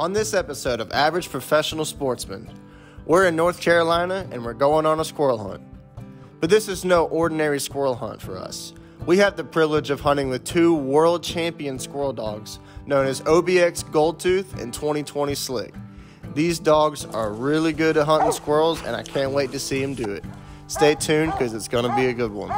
On this episode of Average Professional Sportsmen, we're in North Carolina and we're going on a squirrel hunt. But this is no ordinary squirrel hunt for us. We have the privilege of hunting with two world champion squirrel dogs known as OBX Goldtooth and 2020 Slick. These dogs are really good at hunting squirrels and I can't wait to see them do it. Stay tuned because it's going to be a good one.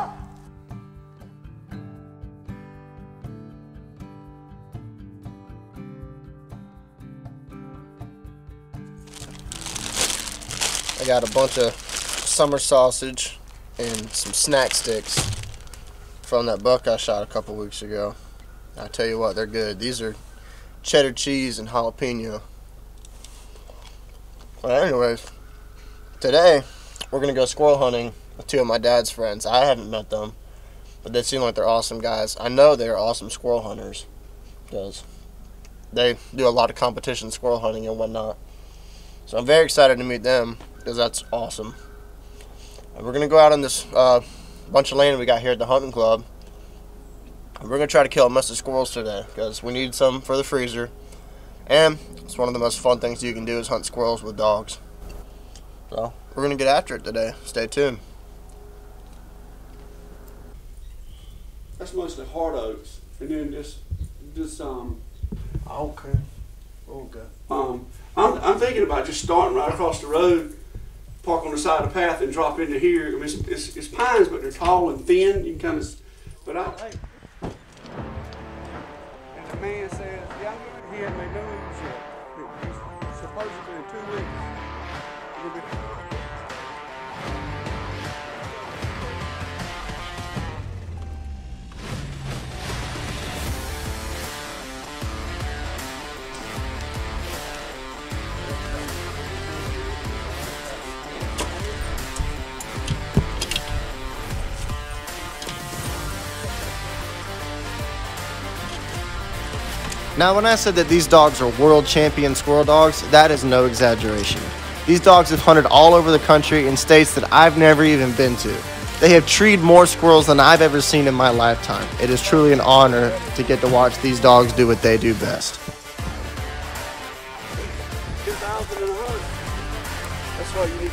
I got a bunch of summer sausage and some snack sticks from that buck I shot a couple weeks ago. I tell you what, they're good. These are cheddar cheese and jalapeno. Well, anyways, today we're gonna go squirrel hunting with two of my dad's friends. I haven't met them, but they seem like they're awesome guys. I know they're awesome squirrel hunters because they do a lot of competition squirrel hunting and whatnot. So I'm very excited to meet them because that's awesome. And we're gonna go out on this uh, bunch of land we got here at the hunting club. And we're gonna try to kill a mess of squirrels today because we need some for the freezer. And it's one of the most fun things you can do is hunt squirrels with dogs. So we're gonna get after it today. Stay tuned. That's mostly hard oaks, and then just, just um, Okay. Okay. um, I'm, I'm thinking about just starting right across the road, park on the side of the path, and drop into here. I mean, it's, it's, it's pines, but they're tall and thin. You can kind of, but I. And the man says, "Yeah, I'm gonna hit me Now, when I said that these dogs are world champion squirrel dogs, that is no exaggeration. These dogs have hunted all over the country in states that I've never even been to. They have treed more squirrels than I've ever seen in my lifetime. It is truly an honor to get to watch these dogs do what they do best. 2,000 and a hundred. That's why you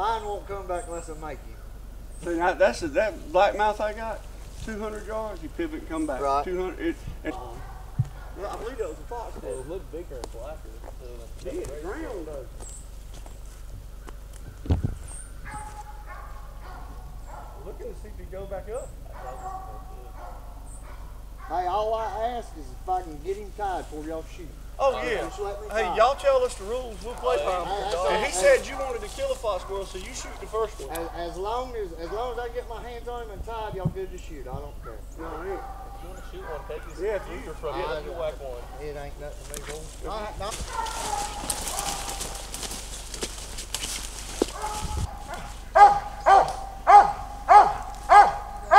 Mine won't come back unless I make you. See, that, that's that black mouth I got. 200 yards, you pivot and come back. Right. 200. It, it, uh-huh. Well, I believe that was a fox. It looked bigger and blacker. So he is ground though. looking to see if you go back up. Hey, all I ask is if I can get him tied before y'all shoot. Oh yeah. Just let me Hey, tie. y'all tell us the rules. We'll play by them. Hey, And he said you wanted to kill a fox squirrel, so you shoot the first one. As, as long as as long as I get my hands on him and tied, y'all good to shoot. I don't care. No, I ain't. If you want to shoot one, take his Yeah, if you- freezer from I- it. You whack one. It ain't nothing to me, boy. All right, now-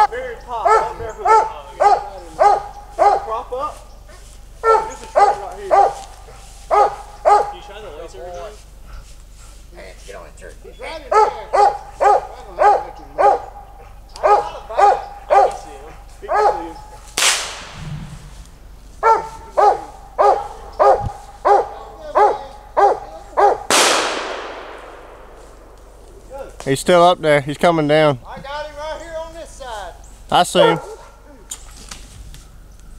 Very top. Up there for the Prop up. This is short right here. You shine the laser again? He's right in there. I don't know what you mean. I got a bite. I can see him. He can see us. He's still up there. He's coming down. I got him right here on this side. I see him.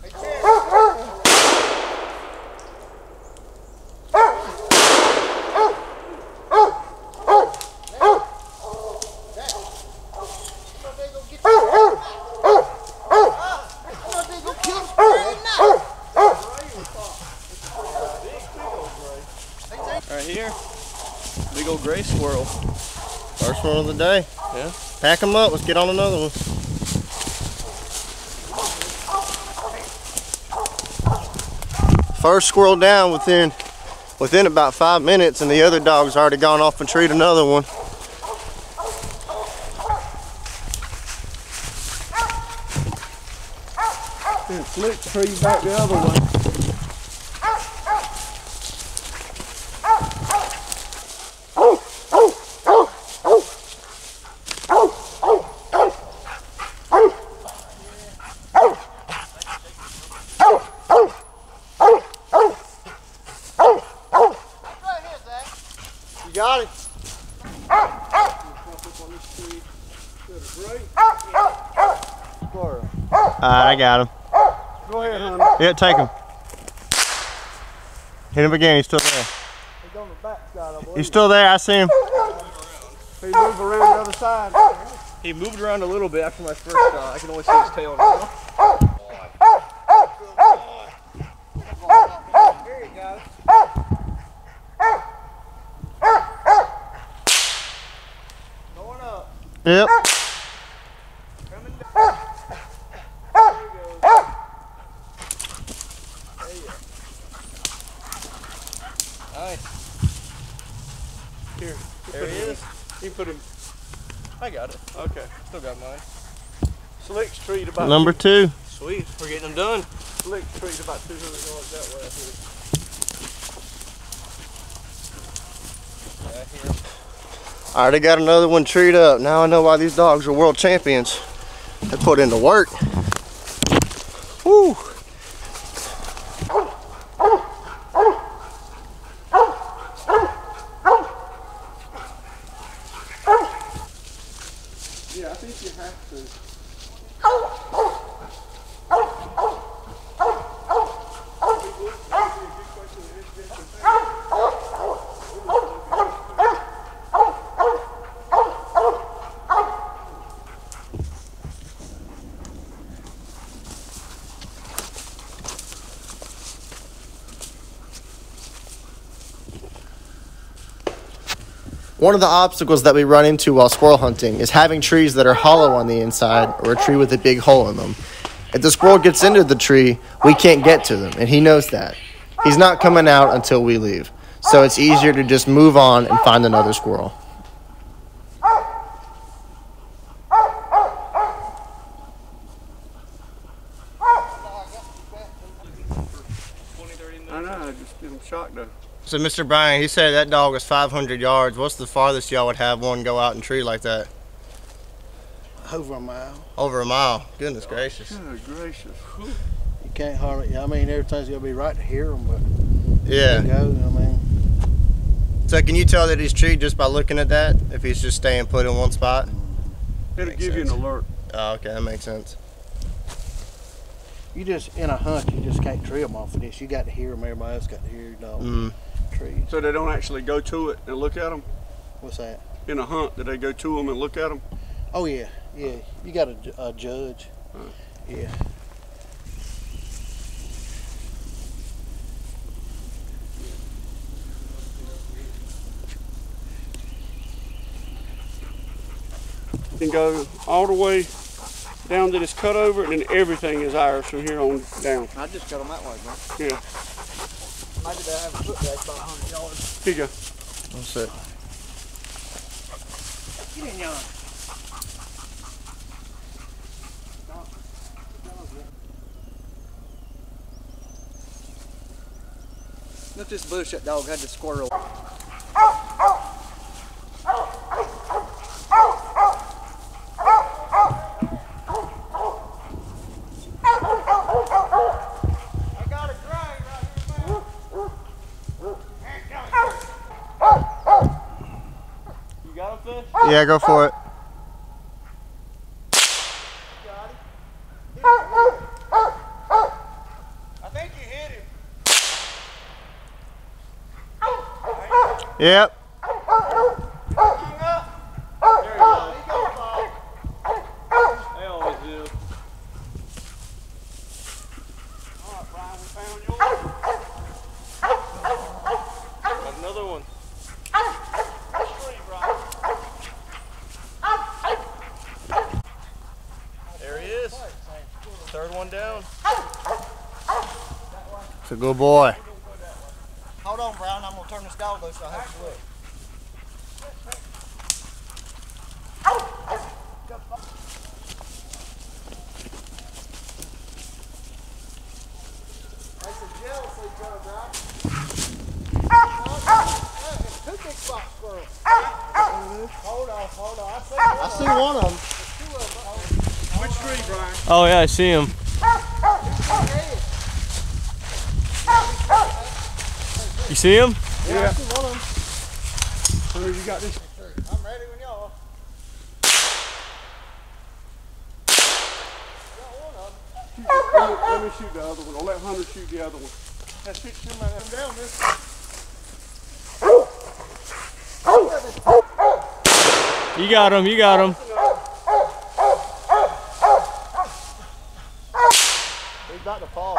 Hey, Terry. Right here. Big old gray squirrel. First one of the day. Yeah. Pack them up. Let's get on another one. First squirrel down within within about five minutes, and the other dog's already gone off and treed another one. Then Slick tree back the other way. Got him. Go ahead, honey. Yeah, take him. Hit him again. He's still there. He's on the back side, I. He's still there. I see him. He moved around the other side. He moved around a little bit after my first shot. I can only see his tail now. Here you go. Going up. Yep. Coming down. There you go. There you go. Nice. Here. There he is. You put him. I got it. Okay. Still got mine. Slick's treed about Number two. Sweet. We're getting them done. Slick's treed about 200 yards that way. I think. Yeah, I hear him. I already got another one treed up. Now I know why these dogs are world champions. They put in the work. Woo. Yeah, I think you have to. One of the obstacles that we run into while squirrel hunting is having trees that are hollow on the inside or a tree with a big hole in them. If the squirrel gets into the tree, we can't get to them, and he knows that. He's not coming out until we leave. So it's easier to just move on and find another squirrel. I know, I just I'm shocked though. So Mr. Bryan, he said that dog was 500 yards. What's the farthest y'all would have one go out and tree like that? over a mile. Over a mile. Goodness gracious. Good gracious. You can't hardly. I mean, everything's gonna be right to hear them, but Yeah. go. I mean, So can you tell that he's treed just by looking at that? If he's just staying put in one spot? It'll Makes give you an alert. Oh, okay, that makes sense. you just in a hunt, you just can't tree them off of this. You got to hear them. Everybody else got to hear your dog Mm. Trees. So they don't actually go to it and look at them? What's that? In a hunt, do they go to them and look at them? Oh yeah, yeah. You got a, a judge. Huh. Yeah. And go all the way down to this cutover, and then everything is ours from here on down. I just got them that way, man. Yeah. I did have a foot race about 100 yards. Here you go. That's it. Get in, John. Look this bush that dog had the squirrel. You got him, fish? Yeah, go for it. I think you hit him. Yep. There he goes. They always do. All right, Brian, we found yours. Got another one. third one down. It's a good boy. Hold on, Brown. I'm gonna turn this dog loose. so I have to look. That's a jealousy drug, right? Two big fox squirrels. Hold on, hold on. I see one. I see one of them. Two of them. Which tree, Brian? Oh yeah, I see him. You see him? Yeah, I see one of them. Hunter, you got this? I'm ready when y'all are. Let me, let me shoot the other one. I'll let Hunter shoot the other one. Let's fix him down this. You got him. You got him. He's about to fall.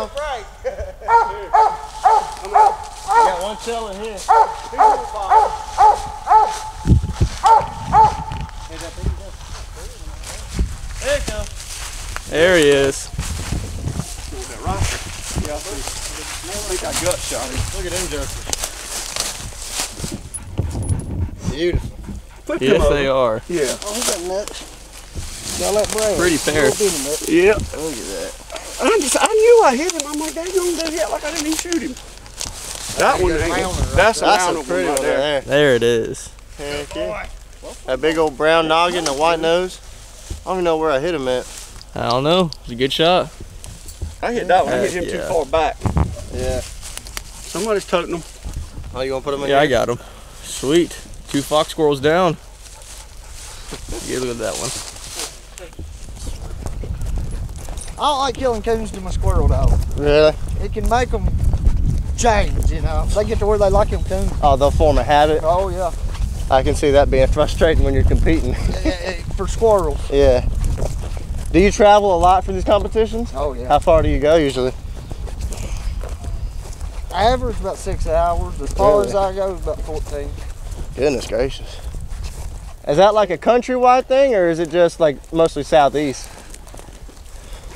looks like. There it comes. Got one chilling here. There it comes. There he is. With that rifle. Yeah, I think, I think I gut shot him. Look at them jokers. Beautiful. Flip Yes, they are. Yeah. Oh, he got nuts. Got that brown. Pretty pair. Yep. bitty nut. Yeah. Look at that. I just, I knew I hit him. I'm like, that young dude hit like I didn't even shoot him. That one a right That's a That's a pretty one there. there. There it is. Heck yeah. That big old brown noggin, the white nose. I don't even know where I hit him at. I don't know. It's a good shot. I hit that one. I hit Heck him too far back. Yeah. Somebody's toting them. Oh, you gonna put him in Yeah, I got him. Sweet. Two fox squirrels down. Yeah, look at that one. I don't like killing coons to my squirrel dog. Really? It can make them change, you know. They get to where they like them coons. Oh, they'll form a habit. Oh yeah, I can see that being frustrating when you're competing. For squirrels. yeah. Do you travel a lot for these competitions? Oh yeah. How far do you go usually? Average about six hours. As far Really? as I go, about 14. Goodness gracious. Is that like a countrywide thing or is it just like mostly southeast?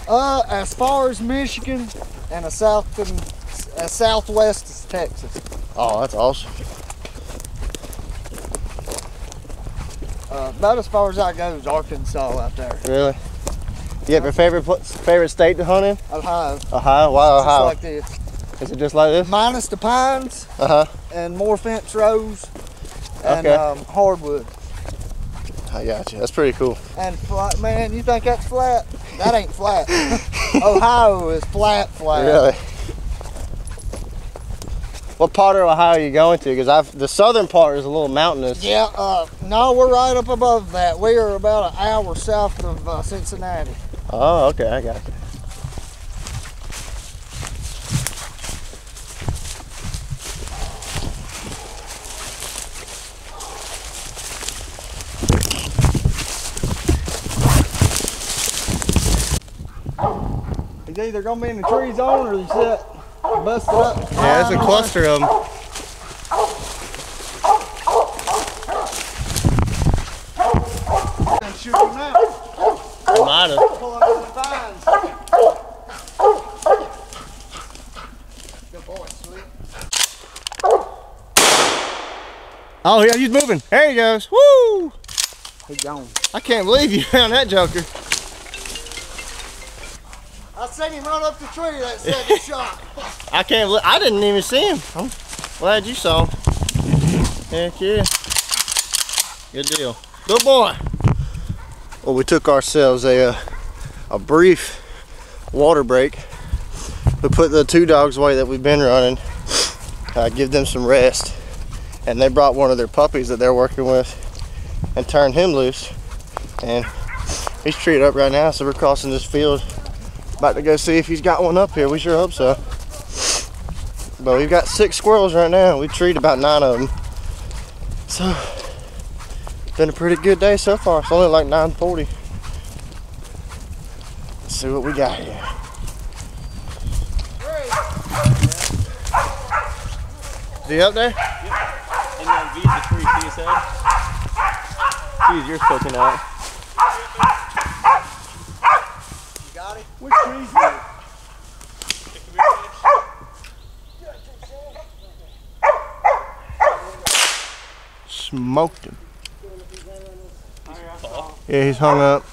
Uh, as far as Michigan and as south and as southwest is Texas. Oh, that's awesome. Uh, about as far as I go is Arkansas out there. Really? You have your favorite favorite state to hunt in? Ohio. Ohio. Why Just Ohio? like this. Is it just like this? Minus the pines Uh huh. and more fence rows and Okay. um, hardwood. I got you. That's pretty cool. And flat, man, you think that's flat? That ain't flat. Ohio is flat, flat. Really? What part of Ohio are you going to? Because I've the southern part is a little mountainous. Yeah, uh, no, we're right up above that. We are about an hour south of uh, Cincinnati. Oh, okay, I got you. He's either gonna be in the tree zone or he's set busted up. Yeah, it's a cluster of them. And shoot him now. Might have. Pulling on the vines. Good boy, sweet. Oh yeah, he's moving. There he goes. Woo! He gone. I can't believe you found that joker. I seen him run up the tree that second shot. I can't believe I didn't even see him. I'm glad you saw him. Heck yeah. Good deal. Good boy. Well, we took ourselves a uh, a brief water break. We put the two dogs away that we've been running. Uh, give them some rest, and they brought one of their puppies that they're working with, and turned him loose. And he's treated up right now, so we're crossing this field, about to go see if he's got one up here. We sure hope so. But we've got six squirrels right now. We treated about nine of them. So, been a pretty good day so far. It's only like 9.40. Let's see what we got here. Is he up there? Yep. In that V, the tree, see his head? his ears poking out. You got it? Which trees is it? Smoked him. Yeah, he's hung up.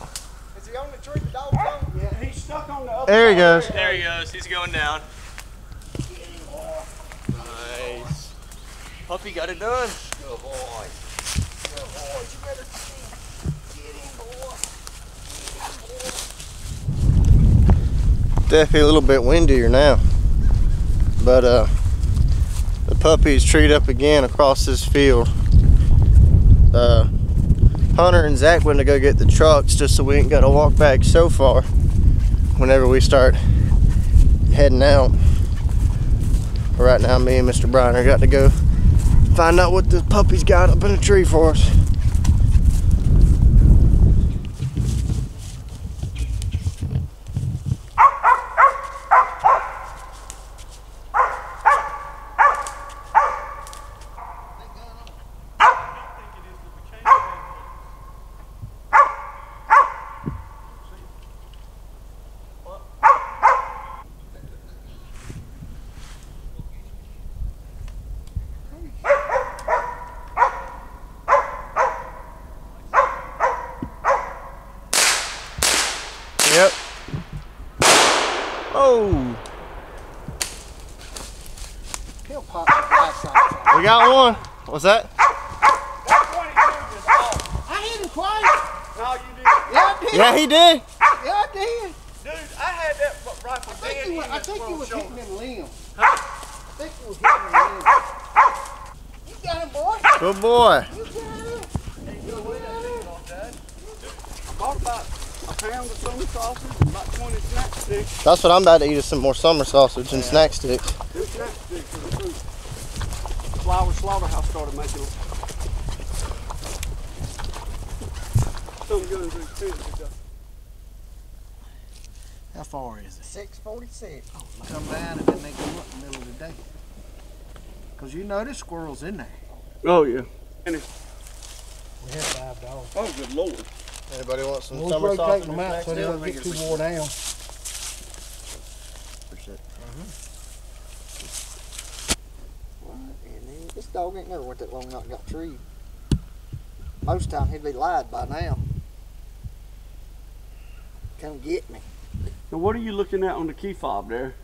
Is he on the tree? The dog's on? Yeah, he's stuck on the other There he goes. There he goes. He's going down. Nice. Puppy got it done. Good boy. Good boy. You better get him, boy. Definitely a little bit windier now. But uh the puppies treed up again across this field. Uh Hunter and Zach went to go get the trucks just so we ain't gotta walk back so far whenever we start heading out. Right now me and Mr. Briner got to go find out what the puppies got up in the tree for us. Yep. Oh, He'll pop the glass out. we got one. What's that? I hit him twice. No, you did. Yeah, I did. Yeah, he did. Yeah, I did. Dude, I had that rifle I think dead he in was, I that think he squirrel's was shoulder. hitting them limbs. I think he was hitting them limbs. You got him, boy. Good boy. You got him. Bought about a pound of summer sausage, and about 20 snack sticks. That's what I'm about to eat is some more summer sausage and snack sticks. Two snack sticks for the food. Flower Slaughterhouse started making them. Some guns are expensive. How far is it? 646. Come down and then they go up in the middle of the day. Because you know there's squirrels in there. Oh, yeah. We had five dogs. Oh, good lord. Anybody want some We'll summer rotate them out so they don't get too wore down. This dog ain't never went that long not got treed. Most time he'd be lied by now. Come get me. Now, what are you looking at on the key fob there?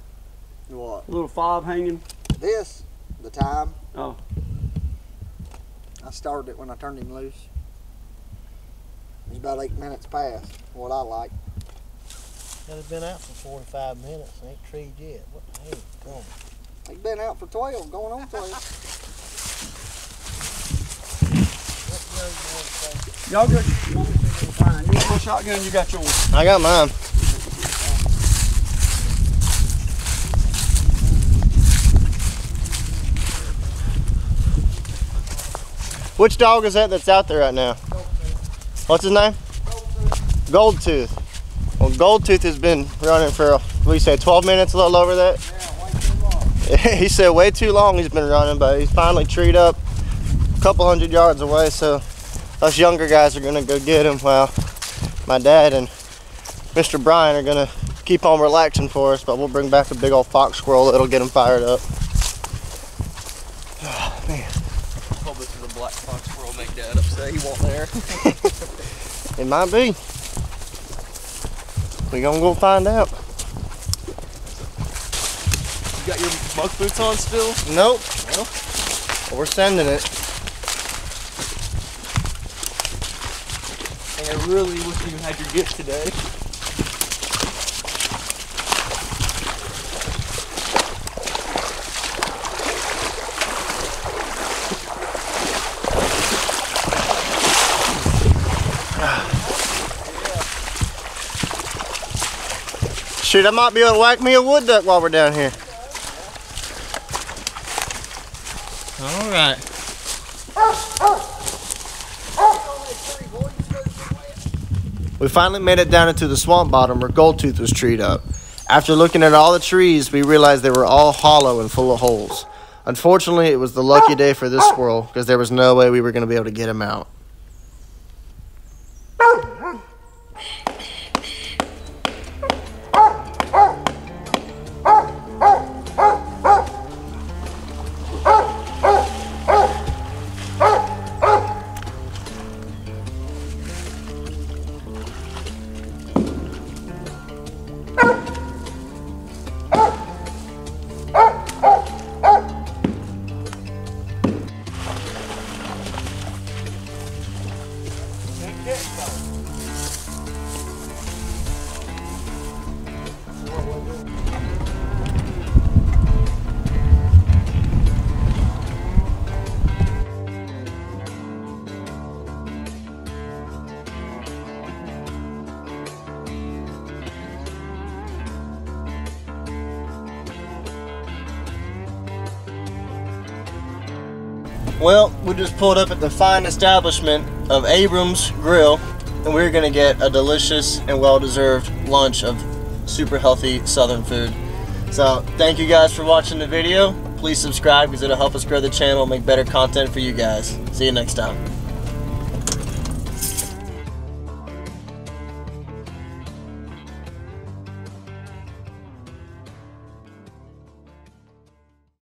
What? A little fob hanging? This, the time. Oh. I started it when I turned him loose. It's about eight minutes past, what I like. It has been out for 45 minutes and ain't treed yet. What the hell? Come on. He's been out for 12, going on 12. Y'all them fine. You want my shotgun? You got yours. I got mine. Which dog is that that's out there right now? What's his name? Goldtooth. Well, Goldtooth has been running for, you say, 12 minutes, a little over that? he said way too long he's been running, but he's finally treed up a couple hundred yards away, so us younger guys are gonna go get him. Well, my dad and Mr. Brian are gonna keep on relaxing for us, but we'll bring back a big old fox squirrel that'll get him fired up. Man, hope this is a black fox squirrel make dad upset. He won't there. It might be. We gonna go find out. You got your muck boots on still? Nope. We're sending it. I really wish you had your gift today. Shoot, I might be able to whack me a wood duck while we're down here. All right. We finally made it down into the swamp bottom where Goldtooth was treed up. After looking at all the trees, we realized they were all hollow and full of holes. Unfortunately, it was the lucky day for this squirrel because there was no way we were going to be able to get him out. Well, we just pulled up at the fine establishment of Abrams Grill, and we're gonna get a delicious and well-deserved lunch of super healthy Southern food. So, thank you guys for watching the video. Please subscribe because it'll help us grow the channel, and make better content for you guys. See you next time.